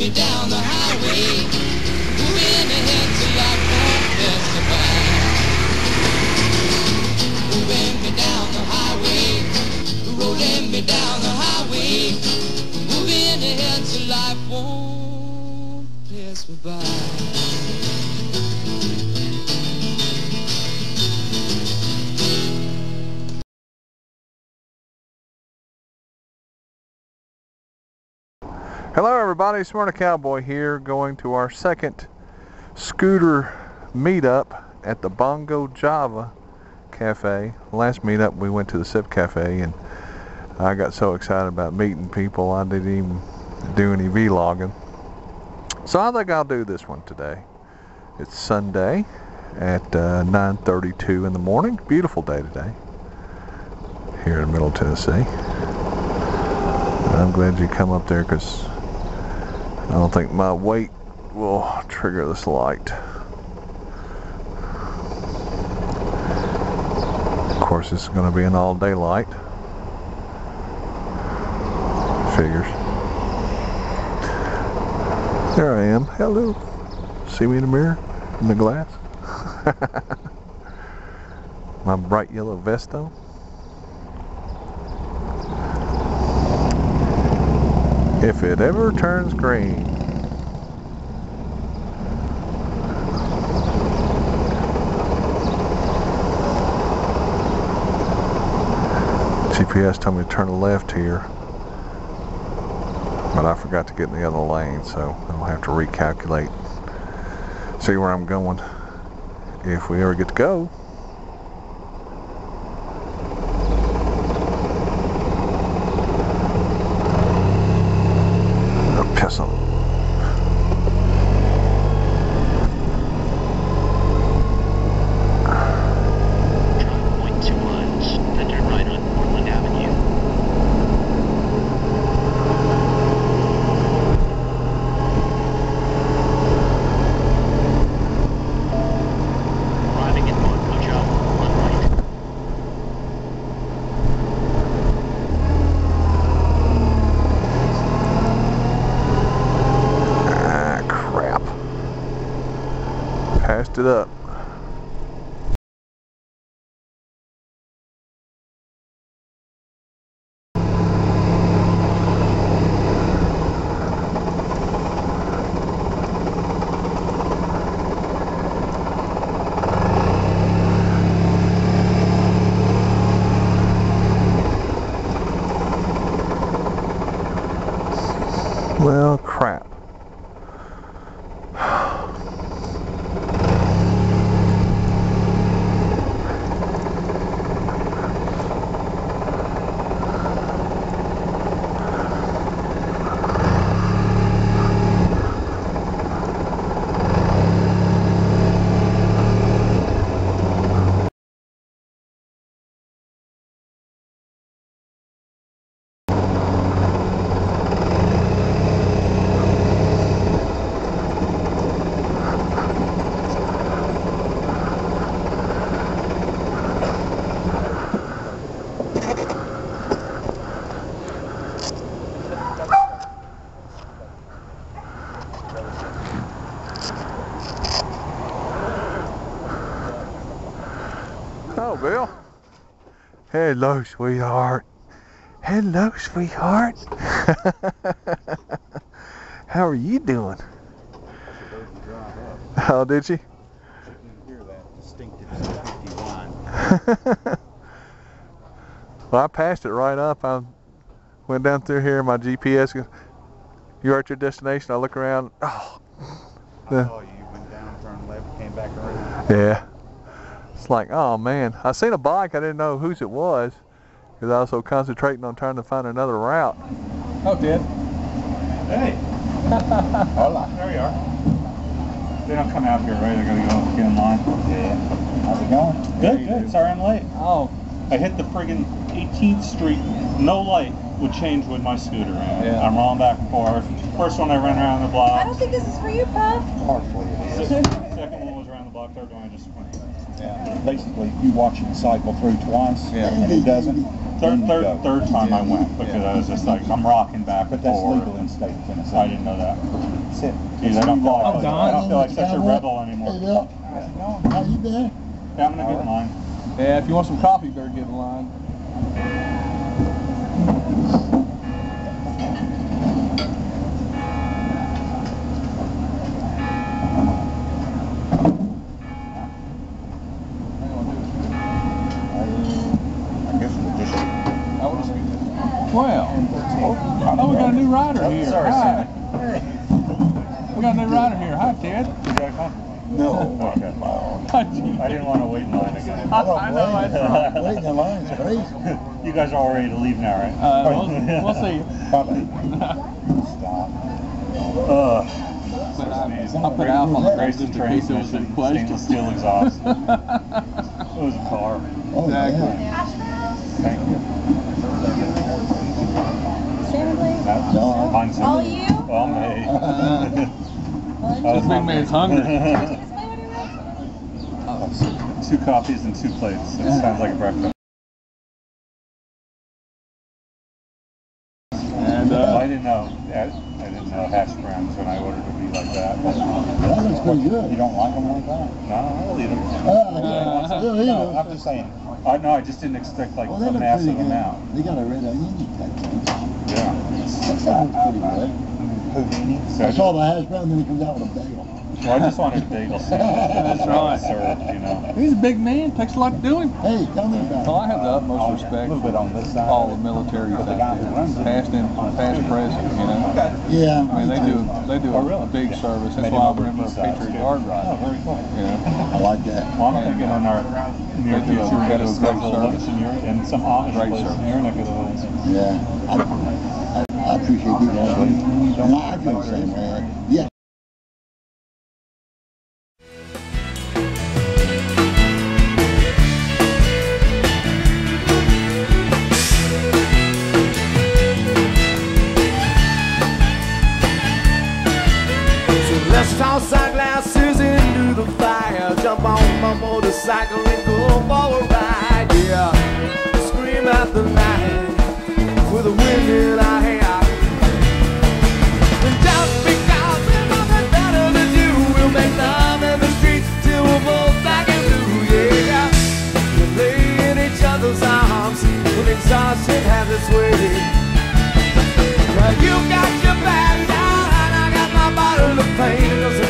me down the highway, moving ahead till I pass me. Moving me down the highway, rolling me down the highway, moving ahead till life won't pass me by. Hello everybody, Smyrna Cowboy here, going to our second scooter meetup at the Bongo Java Cafe. Last meetup we went to the Sip Cafe and I got so excited about meeting people I didn't even do any vlogging. So I think I'll do this one today. It's Sunday at uh, 9.32 in the morning. Beautiful day today here in Middle Tennessee. I'm glad you come up there because I don't think my weight will trigger this light. Of course, is going to be an all-day light. Figures. There I am. Hello. See me in the mirror? In the glass? my bright yellow vest on. If it ever turns green. GPS told me to turn left here. But I forgot to get in the other lane, so I'll have to recalculate. See where I'm going. If we ever get to go. Oh, piss 'em. Drive point two miles, then turn right on Portland Avenue. Arriving at Bongo Java, on right. Ah, crap. It up. Well, crap. Oh, Bill. Hello, sweetheart. Hello, sweetheart. How are you doing? Oh, did you? hear that distinctive 51. well, I passed it right up. I went down through here. My GPS. goes, You're at your destination. I look around. Oh, I saw you went down, turned left, came back around. yeah. It's like, oh man. I seen a bike. I didn't know whose it was because I was so concentrating on trying to find another route. Oh, did? Hey. Hola. There you are. They don't come out here, right? They're gonna go get in line. Yeah. How's it going? Good, good. Sorry I'm late. Oh, I hit the friggin' 18th Street. No light would change with my scooter. Man. Yeah. I'm rolling back and forth. First one I ran around the block. I don't think this is for you, Puff. Partially it is. Second one was around the block. Third one just went. Yeah. Basically, you watch it cycle through twice, Yeah. and it doesn't, Third, third, go. third time I went because Yeah. I was just like, I'm rocking back But that's forth. legal in state of Tennessee. I didn't know that. Sit. Geez, I don't feel like, Oh, I don't feel like such a rebel anymore. Hey, Bill. How you been? Yeah, I'm gonna get mine. Yeah, if you want some coffee, you better get in line. I guess we just. I would have Well, oh, we got a here. Sorry, Hi. Sammy. We got a new rider here. Hi, Ted. You got one? No. Okay. Hi, I didn't want to wait in line again. I, I know that's right. Waiting in line is crazy. You guys are all ready to leave now, right? Uh, we'll, we'll see. Probably. Stop. Ugh. But I, I put Alf on the road just in case there was any Transmission, questions. stainless steel exhaust. It was a car. Oh, Exactly. yeah. Thank you. Shannon, please. That's No. mine's All you? Well, me. I was This big man's hungry. Display when you're ready. two coffees and two plates. It sounds like breakfast. And Well, I uh, didn't know. I, I know hash browns when I ordered to be like that. But That looks pretty good. You don't like them like that? no, I'll eat them. Uh, still No, either. I'm just saying. I no, I just didn't expect like Well, a massive amount. They got a red onion type thing. Yeah. That looks pretty good. Houdini. So I I saw the hash brown, then he comes out with a bagel. Well, I just wanted a bagel sandwich. That's right. Served, you know. he's a big man. Takes a lot to do him. Hey, tell me about Well, it. I have the oh, A utmost respect little bit for on this side. all the military But the guy who runs it- past and past present. You know. Yeah. I mean, they do they do Oh, a, really? a big Yeah. service. That's him why I remember a east side, Patriot too. Guard Oh, very cool. You know. I like that. Well, I'm thinking in our near They do a- future, we're they gonna do a great schedule service. lunch in your, some Amish Great place in your neck of the woods. Yeah. I, I, I appreciate you guys. And I feel the same way. Yeah. Motorcycle and go for a ride. Yeah, scream at the night with the wind in our hair. And just because there's nothing better to do, we'll make love in the streets till we're both black and blue. Yeah, we'll lay in each other's arms when exhaustion has its way. Well, you got your bad side, I got my bottle of pain.